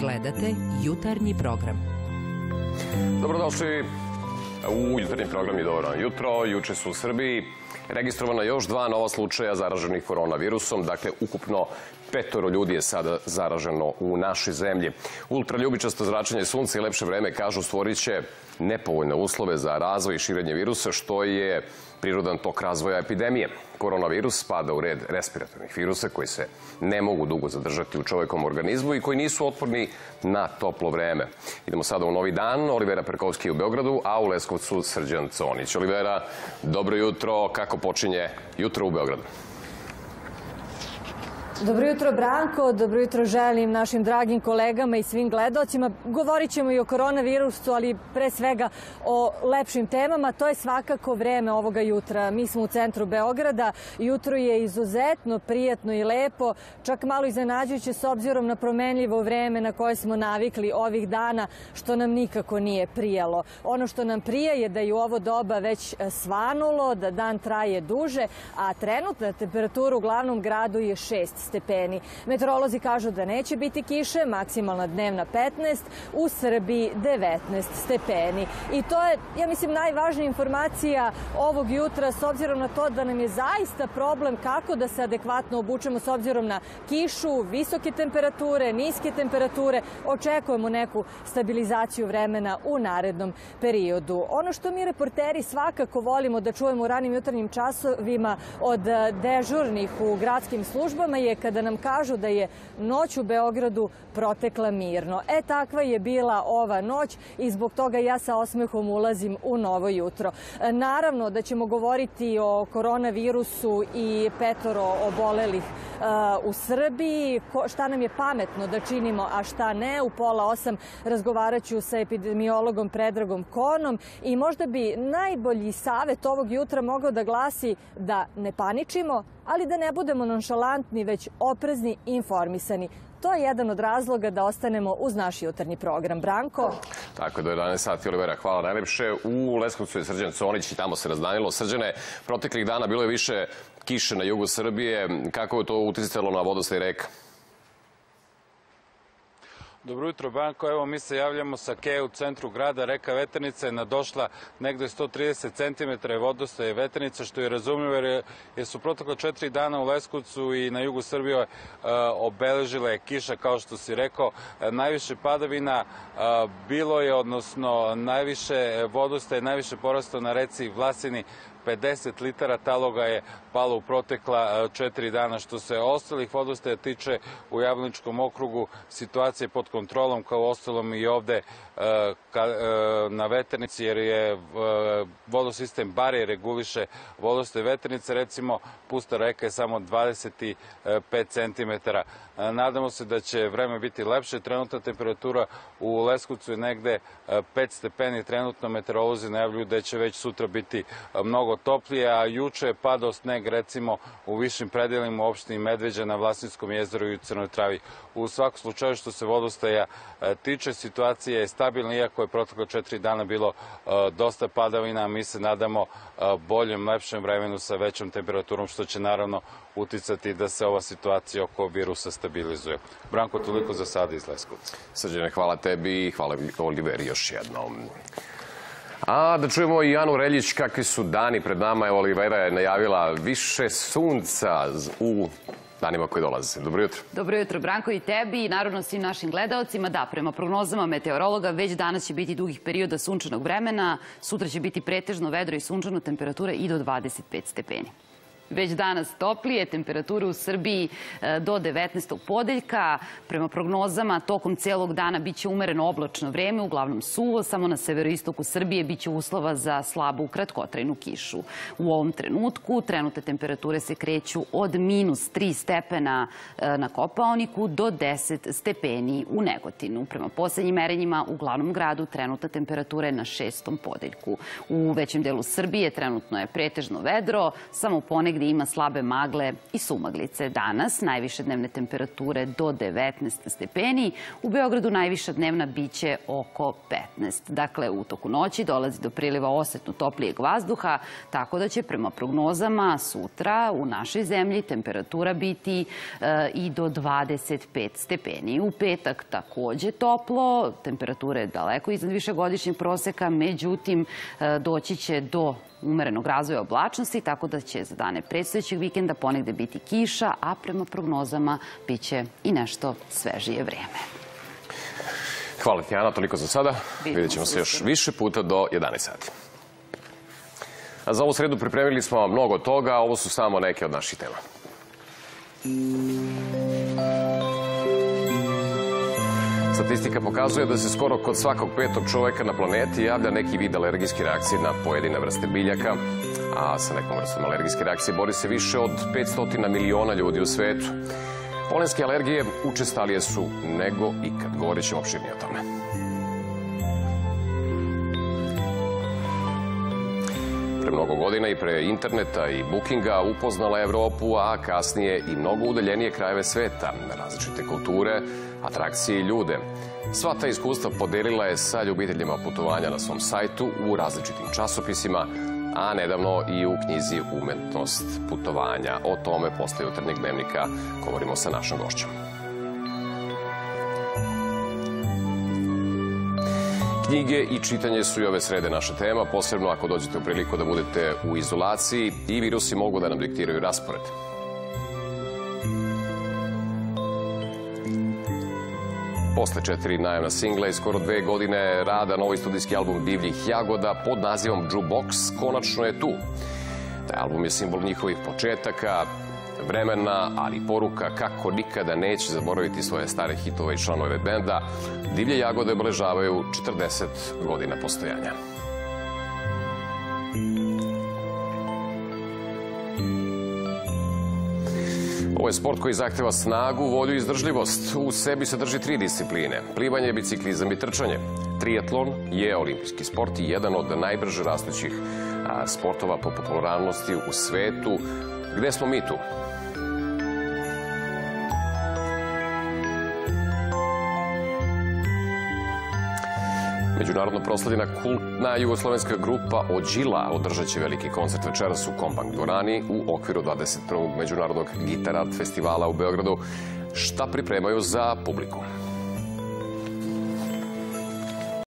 Gledate jutarnji program. Dobrodošli u jutarnji program i dobro jutro. Juče su u Srbiji registrovana još dva nova slučaja zaraženih koronavirusom. Dakle, ukupno petoro ljudi je sada zaraženo u našoj zemlji. Ultraljubičasto zračenje sunca i lepše vreme, kažu, stvorit će nepovoljne uslove za razvoj i širenje virusa, što je prirodan tok razvoja epidemije. Koronavirus spada u red respiratornih virusa koji se ne mogu dugo zadržati u čovekom organizmu i koji nisu otporni na toplo vreme. Idemo sada u novi dan. Olivera Perkovski u Beogradu, a u Leskovcu Srđan Conić. Olivera, dobro jutro. Kako počinje jutro u Beogradu? Dobro jutro Branko, dobro jutro želim našim dragim kolegama i svim gledocima. Govorit ćemo i o koronavirusu, ali pre svega o lepšim temama. To je svakako vreme ovoga jutra. Mi smo u centru Beograda. Jutro je izuzetno prijatno i lepo, čak malo iznenađujuće s obzirom na promenljivo vreme na koje smo navikli ovih dana, što nam nikako nije prijalo. Ono što nam prije je da je u ovo doba već svanulo, da dan traje duže, a trenutna temperatura u glavnom gradu je 6 stepeni. Meteorolozi kažu da neće biti kiše, maksimalna dnevna 15, u Srbiji 19 stepeni. I to je, ja mislim, najvažnija informacija ovog jutra s obzirom na to da nam je zaista problem kako da se adekvatno obučemo s obzirom na kišu, visoke temperature, niske temperature. Očekujemo neku stabilizaciju vremena u narednom periodu. Ono što mi reporteri svakako volimo da čujemo u ranim jutarnjim časovima od dežurnih u gradskim službama je kada nam kažu da je noć u Beogradu protekla mirno. E, takva je bila ova noć i zbog toga ja sa osmehom ulazim u novo jutro. E, naravno da ćemo govoriti o koronavirusu i petoro obolelih e, u Srbiji, šta nam je pametno da činimo, a šta ne. U pola osam razgovarat ću sa epidemiologom Predragom Konom i možda bi najbolji savet ovog jutra mogao da glasi da ne paničimo, ali da ne budemo nonšalantni, već oprezni i informisani. To je jedan od razloga da ostanemo uz naš jutarnji program. Branko? Tako je, do 11 sati, Olivera, hvala najlepše. U Leskovcu je Srđan Conić i tamo se razdanilo. Srđane, proteklih dana bilo je više kiše na jugu Srbije. Kako je to uticalo na vodostaj reka? Dobro jutro, Banko. Evo, mi se javljamo sa Keje u centru grada. Reka Veternica je nadošla negde 130 cm vodostaje Veternica, što je razumljivo jer, je, su protokle četiri dana u Leskovcu i na jugu Srbije e, obeležile kiša, kao što si rekao. E, najviše padavina e, bilo je, odnosno najviše vodostaje, najviše porastao na reci Vlasini, 50 litara taloga je palo u protekla četiri dana. Što se ostalih vodostaja tiče u Javničkom okrugu, situacija je pod kontrolom kao ostalom i ovde na veternici, jer je vodosistem bare reguliše vodostaje veternice. Recimo, pusta reka je samo 25 cm. Nadamo se da će vreme biti lepše. Trenutna temperatura u Leskovcu je negde 5 stepeni. Trenutno meteorolozi najavljuju da će već sutra biti mnogo toplije, a juče je padao sneg recimo u višim predelima u opštini Medveđa na Vlasinskom jezeru i u Crnoj Travi. U svakom slučaju što se vodostaja tiče, situacija je stabilna, iako je protokol četiri dana bilo dosta padavina, mi se nadamo boljem, lepšem vremenu sa većom temperaturom, što će naravno uticati da se ova situacija oko virusa stabilizuje. Branko, toliko za sada iz Leskovca. Srđane, hvala tebi i hvala Oliveri još jednom. A da čujemo i Anu Reljić kakvi su dani pred nama. Evo Olivera je najavila više sunca u danima koji dolaze. Dobro jutro. Dobro jutro, Branko, i tebi i naravno svim našim gledaocima. Da, prema prognozama meteorologa, već danas će biti dugih perioda sunčanog vremena. Sutra će biti pretežno vedro i sunčano temperature i do 25 stepeni već danas toplije, temperature u Srbiji e, do 19. podeljka. Prema prognozama, tokom celog dana biće umereno oblačno vreme, uglavnom suvo, samo na severoistoku Srbije biće uslova za slabu kratkotrajnu kišu. U ovom trenutku trenutne temperature se kreću od minus 3 stepena e, na Kopaoniku do 10 stepeni u Negotinu. Prema poslednjim merenjima u glavnom gradu trenutna temperatura je na šestom podeljku. U većem delu Srbije trenutno je pretežno vedro, samo ponegde gdje ima slabe magle i sumaglice. Danas najviše dnevne temperature do 19 stepeni. U Beogradu najviša dnevna biće oko 15. Dakle, u toku noći dolazi do priliva osetno toplijeg vazduha, tako da će prema prognozama sutra u našoj zemlji temperatura biti e, i do 25 stepeni. U petak takođe toplo, temperatura je daleko iznad višegodišnjeg proseka, međutim e, doći će do umerenog razvoja oblačnosti, tako da će za dane predstojećeg vikenda ponegde biti kiša, a prema prognozama biće i nešto svežije vreme. Hvala ti, Ana, toliko za sada. Vidimo Vidjet ćemo se još više puta do 11 sati. A za ovu sredu pripremili smo vam mnogo toga, a ovo su samo neke od naših tema. Statistika pokazuje da se skoro kod svakog petog čoveka na planeti javlja neki vid alergijske reakcije na pojedine vrste biljaka, a sa nekom vrstom alergijske reakcije bori se više od 500 miliona ljudi u svetu. Polenske alergije učestalije su nego ikad. Govorit ćemo opširnije o tome. Pre mnogo godina i pre interneta i bookinga upoznala Evropu, a kasnije i mnogo udaljenije krajeve sveta, različite kulture, atrakcije i ljude. Sva ta iskustva podelila je sa ljubiteljima putovanja na svom sajtu u različitim časopisima, a nedavno i u knjizi Umetnost putovanja. O tome posle jutarnjeg dnevnika govorimo sa našom gošćom. Knjige i čitanje su i ove srede naša tema, posebno ako dođete u priliku da budete u izolaciji i virusi mogu da nam diktiraju raspored. Posle četiri najavna singla i skoro dve godine rada novi studijski album Divljih jagoda pod nazivom Jukebox konačno je tu. Taj album je simbol njihovih početaka, vremena, ali poruka kako nikada neće zaboraviti svoje stare hitove i članove benda. Divlje jagode obeležavaju 40 godina postojanja. Ovo je sport koji zahteva snagu, volju i izdržljivost. U sebi sadrži tri discipline. Plivanje, biciklizam i trčanje. Triatlon je olimpijski sport i jedan od najbrže rastućih sportova po popularnosti u svetu. Gde smo mi tu? Međunarodno proslavljena kultna jugoslovenska grupa Ođila održat će veliki koncert večeras u Kombank dvorani u okviru 21. Međunarodnog Gitar Art festivala u Beogradu. Šta pripremaju za publiku?